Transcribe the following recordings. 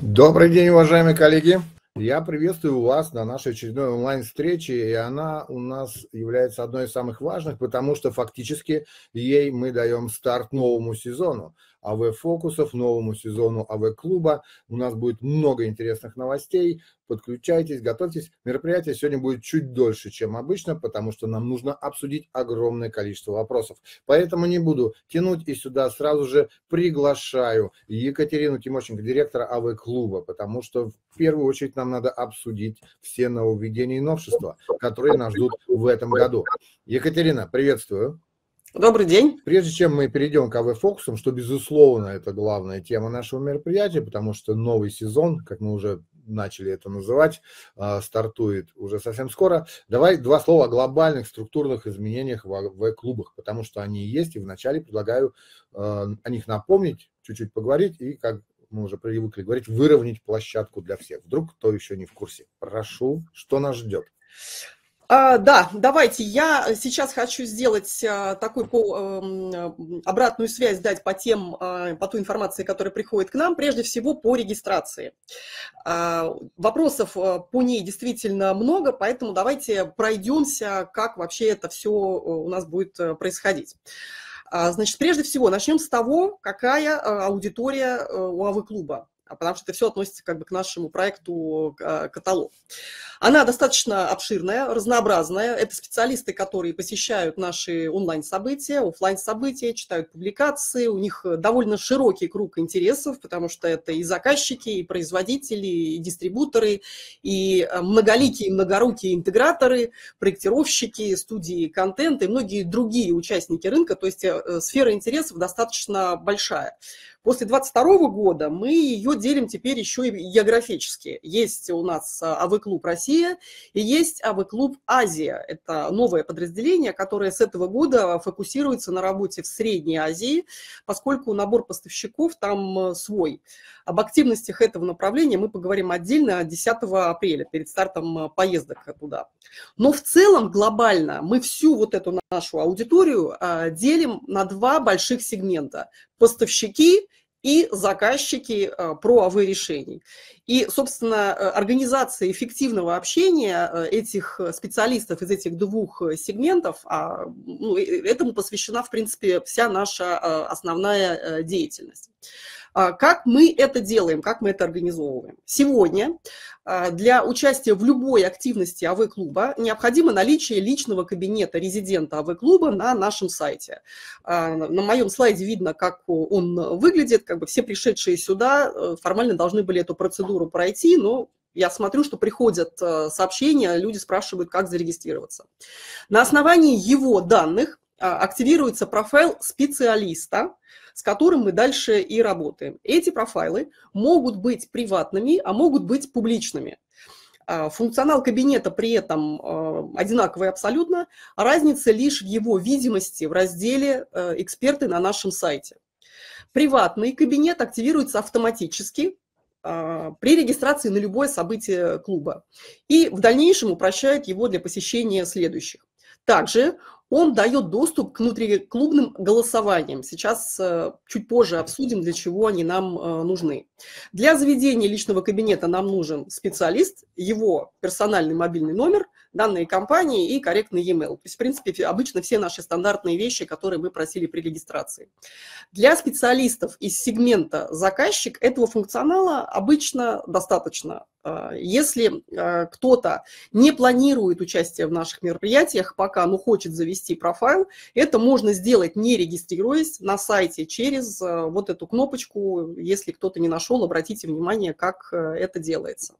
Добрый день, уважаемые коллеги. Я приветствую вас на нашей очередной онлайн-встрече, и она у нас является одной из самых важных, потому что фактически ей мы даем старт новому сезону. АВ-фокусов, новому сезону АВ-клуба. У нас будет много интересных новостей. Подключайтесь, готовьтесь. Мероприятие сегодня будет чуть дольше, чем обычно, потому что нам нужно обсудить огромное количество вопросов. Поэтому не буду тянуть и сюда сразу же приглашаю Екатерину Тимощенко, директора АВ-клуба, потому что в первую очередь нам надо обсудить все нововведения и новшества, которые нас ждут в этом году. Екатерина, приветствую. Добрый день. Прежде чем мы перейдем к АВ-фокусам, что, безусловно, это главная тема нашего мероприятия, потому что новый сезон, как мы уже начали это называть, а, стартует уже совсем скоро. Давай два слова о глобальных структурных изменениях в АВ-клубах, потому что они есть, и вначале предлагаю а, о них напомнить, чуть-чуть поговорить и, как мы уже привыкли говорить, выровнять площадку для всех. Вдруг кто еще не в курсе. Прошу, что нас ждет? А, да, давайте. Я сейчас хочу сделать а, такую по, а, обратную связь дать по тем, по той информации, которая приходит к нам, прежде всего по регистрации. Вопросов а, по ней действительно много, поэтому давайте пройдемся, как вообще это все у нас будет э, происходить. Значит, прежде всего, начнем с того, какая аудитория э, у АВ-клуба, потому что это все относится как бы к нашему проекту «Каталог». Она достаточно обширная, разнообразная. Это специалисты, которые посещают наши онлайн-события, офлайн события читают публикации. У них довольно широкий круг интересов, потому что это и заказчики, и производители, и дистрибуторы, и э, многоликие, многорукие интеграторы, проектировщики, студии контента и многие другие участники рынка. То есть э, сфера интересов достаточно большая. После 2022 года мы ее делим теперь еще и географически. Есть у нас АВ-клуб Россия и есть АВ-клуб Азия. Это новое подразделение, которое с этого года фокусируется на работе в Средней Азии, поскольку набор поставщиков там э, свой. Об активностях этого направления мы поговорим отдельно 10 апреля перед стартом э, поездок туда. Но в целом глобально мы всю вот эту нашу аудиторию э, делим на два больших сегмента. Поставщики и заказчики э, про АВ решений. И, собственно, э, организация эффективного общения э, этих специалистов из этих двух сегментов, а, ну, этому посвящена, в принципе, вся наша основная деятельность. А, как мы это делаем, как мы это организовываем? Сегодня а, для участия в любой активности АВ-клуба необходимо наличие личного кабинета резидента АВ-клуба на нашем сайте. А, на моем слайде видно, как он выглядит. Как бы все пришедшие сюда э, формально должны были эту процедуру пройти, но я смотрю, что приходят э, сообщения, люди спрашивают, как зарегистрироваться. На основании его данных активируется профайл специалиста, с которым мы дальше и работаем. Эти профайлы могут быть приватными, а могут быть публичными. А, функционал кабинета при этом а, одинаковый абсолютно, разница лишь в его видимости в разделе э, «Эксперты» на нашем сайте. Приватный кабинет активируется автоматически а, при регистрации на любое событие клуба и в дальнейшем упрощает его для посещения следующих. Также он дает доступ к внутриклубным голосованиям. Сейчас э, чуть позже обсудим, для чего они нам э, нужны. Для заведения личного кабинета нам нужен специалист, его персональный мобильный номер, данные компании и корректный e-mail. То есть, в принципе, обычно все наши стандартные вещи, которые мы просили при регистрации. Для специалистов из сегмента заказчик этого функционала обычно достаточно. А, если а, кто-то не планирует участие в наших мероприятиях, пока, но хочет завести профайл, это можно сделать, не регистрируясь на сайте через а, вот эту кнопочку. Если кто-то не нашел, обратите внимание, как это делается.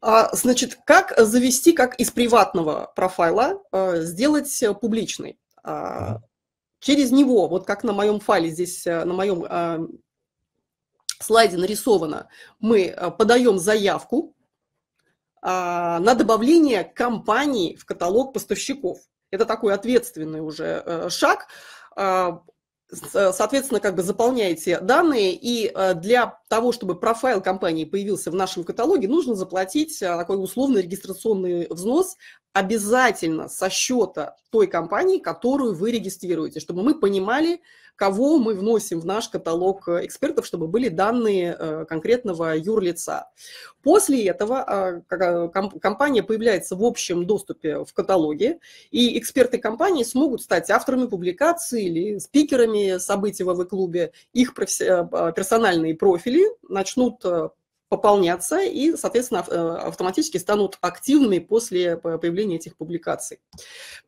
Значит, как завести, как из приватного профайла сделать публичный? Через него, вот как на моем файле здесь, на моем слайде нарисовано, мы э, подаем заявку а, на добавление компании в каталог поставщиков. Это такой ответственный уже э, шаг. А, соответственно, как бы заполняете данные, и э, для того, чтобы профайл компании появился в нашем каталоге, нужно заплатить такой условный регистрационный взнос обязательно со счета той компании, которую вы регистрируете, чтобы мы понимали, кого мы вносим в наш каталог экспертов, чтобы были данные конкретного юрлица. После этого компания появляется в общем доступе в каталоге, и эксперты компании смогут стать авторами публикации или спикерами событий в АВ-клубе. Их персональные профили начнут пополняться и, соответственно, э, автоматически станут активными после появления этих публикаций.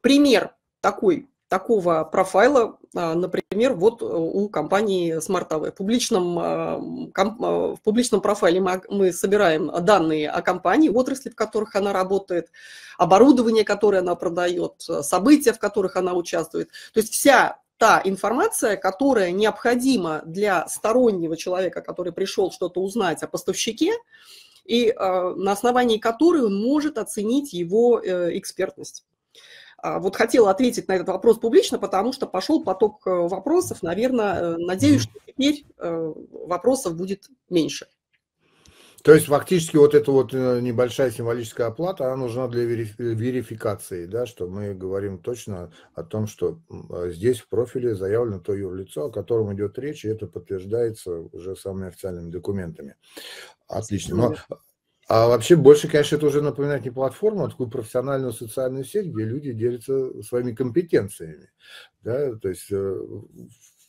Пример такой, такого профайла, а, например, вот у компании SmartAV. В публичном, а, а, в публичном профайле мы, собираем данные о компании, отрасли, в которых она работает, оборудование, которое она продает, события, в которых она участвует. То есть вся та информация, которая необходима для стороннего человека, который пришел что-то узнать о поставщике, и э, на основании которой он может оценить его э, экспертность. А, вот хотела ответить на этот вопрос публично, потому что пошел поток э, вопросов. Наверное, э, надеюсь, что теперь э, вопросов будет меньше. То есть фактически вот эта вот небольшая символическая оплата, она нужна для верификации, да, что мы говорим точно о том, что а, здесь в профиле заявлено то юрлицо, о котором идет речь, и это подтверждается уже самыми официальными документами. Отлично. Но, а вообще больше, конечно, это уже напоминает не платформу, а такую профессиональную социальную сеть, где люди делятся своими компетенциями. Да? То есть э,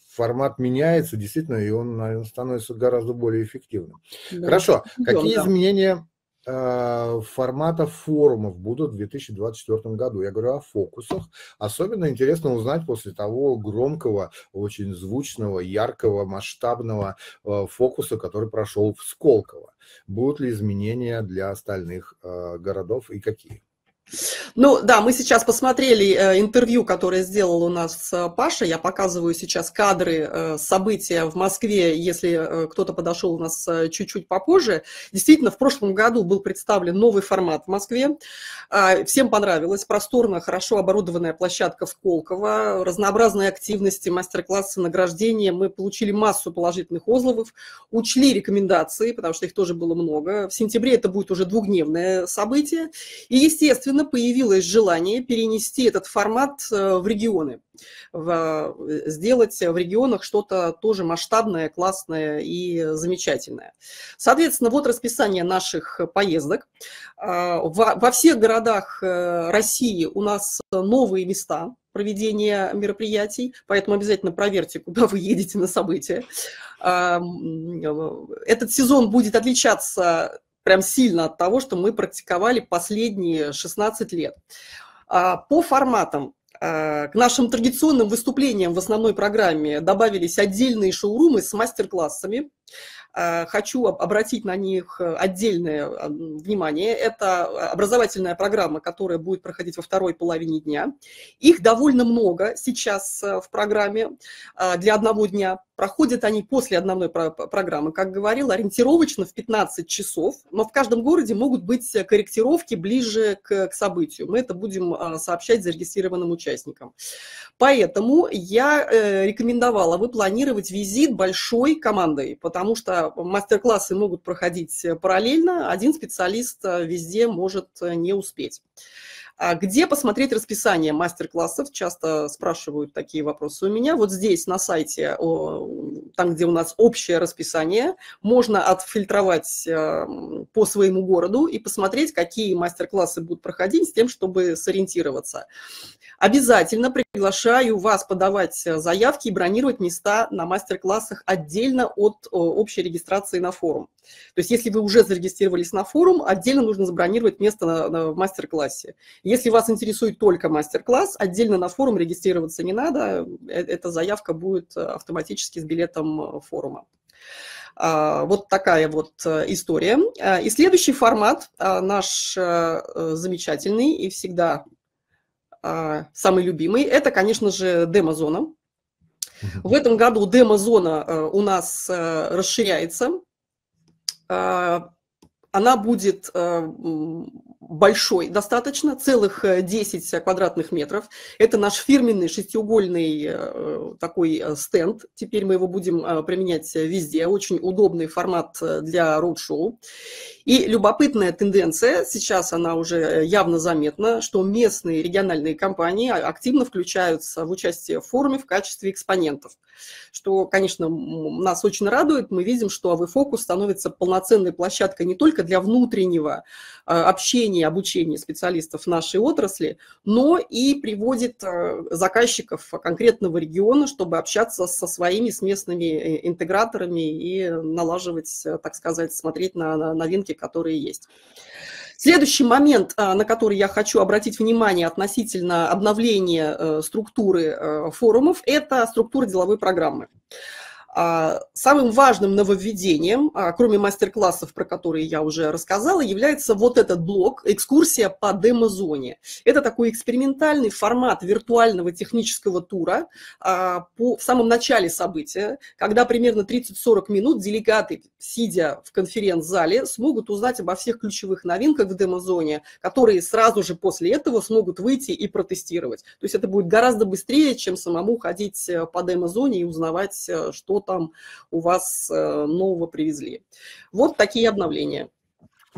формат меняется, действительно, и он, наверное, становится гораздо более эффективным. Да. Хорошо. Какие да. изменения формата форумов будут в 2024 году? Я говорю о фокусах. Особенно интересно узнать после того громкого, очень звучного, яркого, масштабного э, фокуса, который прошел в Сколково. Будут ли изменения для остальных э, городов и какие? Ну да, мы сейчас посмотрели э, интервью, которое сделал у нас э, Паша. Я показываю сейчас кадры э, события в Москве, если кто-то подошел у нас чуть-чуть попозже. Действительно, в прошлом году был представлен новый формат в Москве. А, всем понравилось. Просторно, хорошо оборудованная площадка в Колково, разнообразные активности, мастер-классы, награждения. Мы получили массу положительных отзывов, учли рекомендации, потому что их тоже было много. В сентябре это будет уже двухдневное событие. И, естественно, неожиданно появилось желание перенести этот формат э, в регионы, в, э, сделать в регионах что-то тоже масштабное, классное и замечательное. Соответственно, вот расписание наших поездок. А, во, во всех городах э, России у нас новые места проведения мероприятий, поэтому обязательно проверьте, куда вы едете на события. Этот сезон будет отличаться прям сильно от того, что мы практиковали последние 16 лет. А, по форматам а, к нашим традиционным выступлениям в основной программе добавились отдельные шоурумы с мастер-классами. А, хочу обратить на них отдельное внимание. Это образовательная программа, которая будет проходить во второй половине дня. Их довольно много сейчас в программе для одного дня. Проходят они после основной программы, как говорил, ориентировочно в 15 часов, но в каждом городе могут быть корректировки ближе к, к событию. Мы это будем сообщать зарегистрированным участникам. Поэтому я э, рекомендовала бы планировать визит большой командой, потому что мастер-классы могут проходить параллельно, один специалист э, везде может э, не успеть. А где посмотреть расписание мастер-классов? Часто спрашивают такие вопросы у меня. Вот здесь на сайте, там, где у нас общее расписание, можно отфильтровать э, по своему городу и посмотреть, какие мастер-классы будут проходить с тем, чтобы сориентироваться. Обязательно приглашаю вас подавать заявки и бронировать места на мастер-классах отдельно от общей регистрации на форум. То есть если вы уже зарегистрировались на форум, отдельно нужно забронировать место на, на, в мастер-классе. Если вас интересует только мастер-класс, отдельно на форум регистрироваться не надо, э, эта заявка будет автоматически с билетом форума. А, вот такая вот э, история. А, и следующий формат а, наш э, замечательный и всегда самый любимый, это, конечно же, демо-зона. В этом году демо-зона э, у нас э, расширяется. А, она будет э, большой достаточно, целых 10 квадратных метров. Это наш фирменный шестиугольный такой стенд. Теперь мы его будем применять везде. Очень удобный формат для роуд-шоу. И любопытная тенденция, сейчас она уже явно заметна, что местные региональные компании активно включаются в участие в форуме в качестве экспонентов что, конечно, нас очень радует. Мы видим, что АВ-фокус становится полноценной площадкой не только для внутреннего а, общения, обучения специалистов нашей отрасли, но и приводит а, заказчиков конкретного региона, чтобы общаться со своими, с местными э, интеграторами и налаживать, так сказать, смотреть на новинки, которые есть. Следующий момент, на который я хочу обратить внимание относительно обновления э, структуры э, форумов, это структура деловой программы. А, самым важным нововведением, а, кроме мастер-классов, про которые я уже рассказала, является вот этот блок «Экскурсия по демо-зоне». Это такой экспериментальный формат виртуального технического тура а, в самом начале события, когда примерно 30-40 минут делегаты, сидя в конференц-зале, смогут узнать обо всех ключевых новинках в демо-зоне, которые сразу же после этого смогут выйти и протестировать. То есть это будет гораздо быстрее, чем самому ходить э, по демо-зоне и узнавать, э, там у вас э, нового привезли. Вот такие обновления.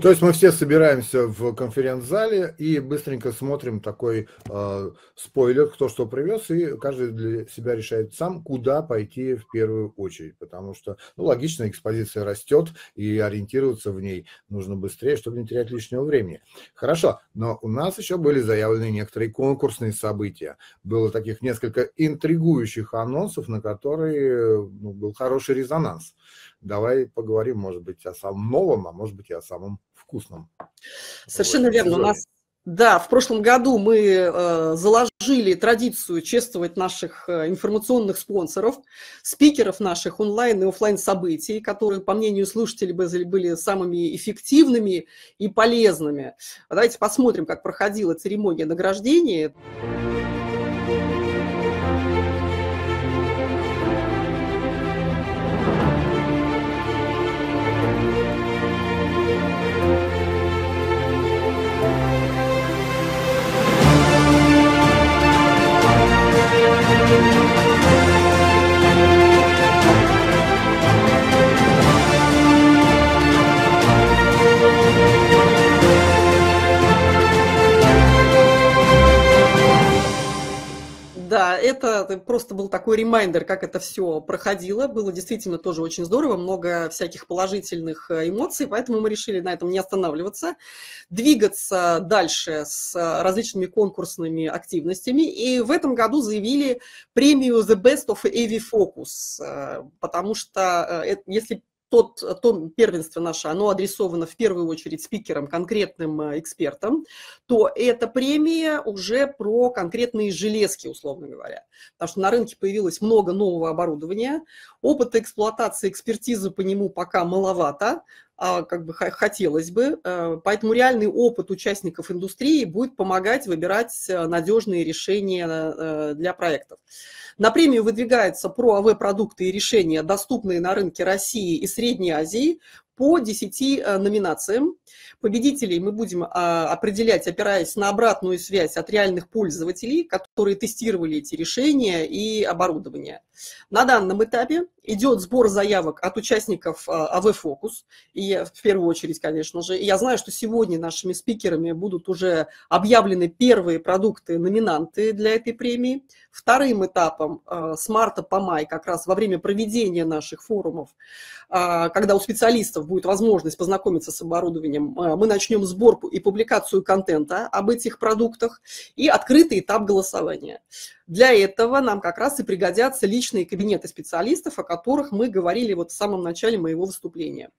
То есть мы все собираемся в конференц-зале и быстренько смотрим такой э, спойлер, кто что привез, и каждый для себя решает сам, куда пойти в первую очередь, потому что, ну, логично, экспозиция растет, и ориентироваться в ней нужно быстрее, чтобы не терять лишнего времени. Хорошо, но у нас еще были заявлены некоторые конкурсные события. Было таких несколько интригующих анонсов, на которые ну, был хороший резонанс. Давай поговорим, может быть, о самом новом, а может быть, и о самом вкусном. Совершенно верно. У нас да, в прошлом году мы э, заложили традицию чествовать наших э, информационных спонсоров, спикеров наших онлайн и офлайн событий, которые, по мнению слушателей, были самыми эффективными и полезными. Давайте посмотрим, как проходила церемония награждения. Это просто был такой ремайдер, как это все проходило. Было действительно тоже очень здорово, много всяких положительных э, эмоций, поэтому мы решили на этом не останавливаться, двигаться дальше с различными конкурсными активностями. И в этом году заявили премию The Best of AV Focus, э, потому что э, если тот, то первенство наше, оно адресовано в первую очередь спикерам, конкретным э, экспертам, то эта премия уже про конкретные железки, условно говоря. Потому что на рынке появилось много нового оборудования, опыта эксплуатации, экспертизы по нему пока маловато, а, как бы хотелось бы. Э, поэтому реальный опыт участников индустрии будет помогать выбирать э, надежные решения для проектов. На премию выдвигаются про АВ-продукты и решения, доступные на рынке России и Средней Азии по 10 э, номинациям. Победителей мы будем а, определять, опираясь на обратную связь от реальных пользователей, которые тестировали эти решения и оборудование. На данном этапе идет сбор заявок от участников а, АВ «Фокус», и в первую очередь, конечно же. Я знаю, что сегодня нашими спикерами будут уже объявлены первые продукты-номинанты для этой премии. Вторым этапом а, с марта по май, как раз во время проведения наших форумов, когда у специалистов будет возможность познакомиться с оборудованием, мы начнем сбор и публикацию контента об этих продуктах и открытый этап голосования. Для этого нам как раз и пригодятся личные кабинеты специалистов, о которых мы говорили вот в самом начале моего выступления.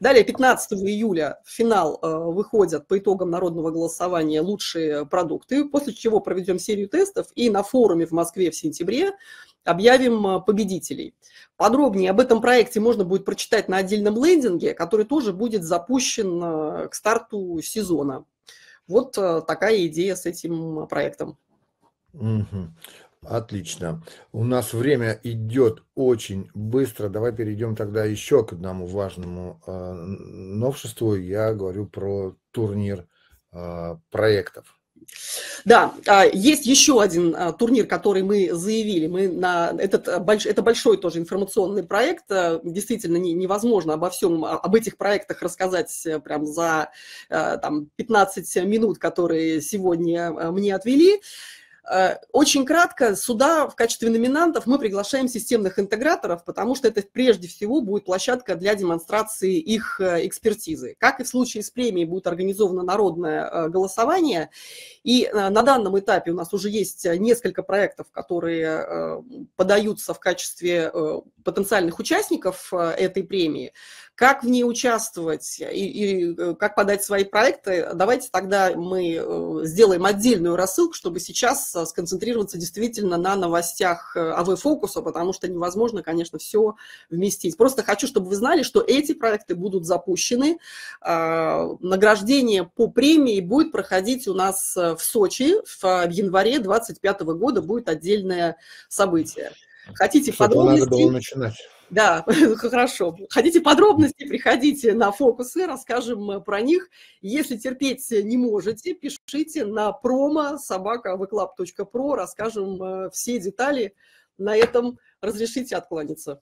Далее, 15 июля в финал э, выходят по итогам народного голосования лучшие продукты, после чего проведем серию тестов и на форуме в Москве в сентябре объявим э, победителей. Подробнее об этом проекте можно будет прочитать на отдельном лендинге, который тоже будет запущен э, к старту сезона. Вот такая идея с этим проектом. Угу. Отлично. У нас время идет очень быстро. Давай перейдем тогда еще к одному важному э, новшеству. Я говорю про турнир э, проектов. Да, а, есть еще один а, турнир, который мы заявили. Мы на этот, это большой тоже информационный проект. Действительно невозможно обо всем, об этих проектах рассказать э, прям за там, 15 минут, которые сегодня мне отвели. Э, очень кратко, сюда в качестве номинантов мы приглашаем системных интеграторов, потому что это прежде всего будет площадка для демонстрации их э, экспертизы. Как и в случае с премией будет организовано народное э, голосование, и на данном этапе у нас уже есть несколько проектов, которые подаются в качестве потенциальных участников этой премии как в ней участвовать и, и э, как подать свои проекты, давайте тогда мы э, сделаем отдельную рассылку, чтобы сейчас э, сконцентрироваться действительно на новостях АВ-фокуса, потому что невозможно, конечно, все вместить. Просто хочу, чтобы вы знали, что эти проекты будут запущены. Награждение по премии будет проходить у нас в Сочи в январе 2025 года, будет отдельное событие. Хотите подробности? Надо было начинать. Да, хорошо. Хотите подробности, приходите на фокусы, расскажем про них. Если терпеть не можете, пишите на промо собака расскажем э, все детали. На этом разрешите откланяться.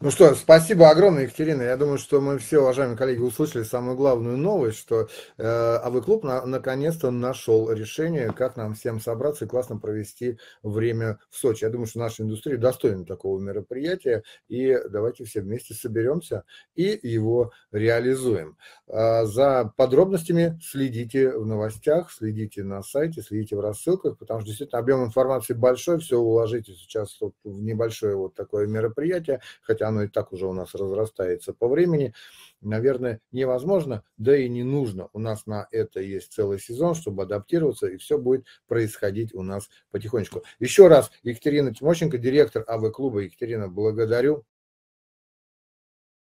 Ну что, спасибо огромное, Екатерина. Я думаю, что мы все, уважаемые коллеги, услышали самую главную новость, что э, АВ-клуб на, наконец-то нашел решение, как нам всем собраться и классно провести время в Сочи. Я думаю, что наша индустрия достойна такого мероприятия, и давайте все вместе соберемся и его реализуем. Э, за подробностями следите в новостях, следите на сайте, следите в рассылках, потому что действительно объем информации большой, все уложите сейчас вот в небольшое вот такое мероприятие хотя оно и так уже у нас разрастается по времени, наверное, невозможно, да и не нужно. У нас на это есть целый сезон, чтобы адаптироваться, и все будет происходить у нас потихонечку. Еще раз, Екатерина Тимощенко, директор АВ-клуба. Екатерина, благодарю.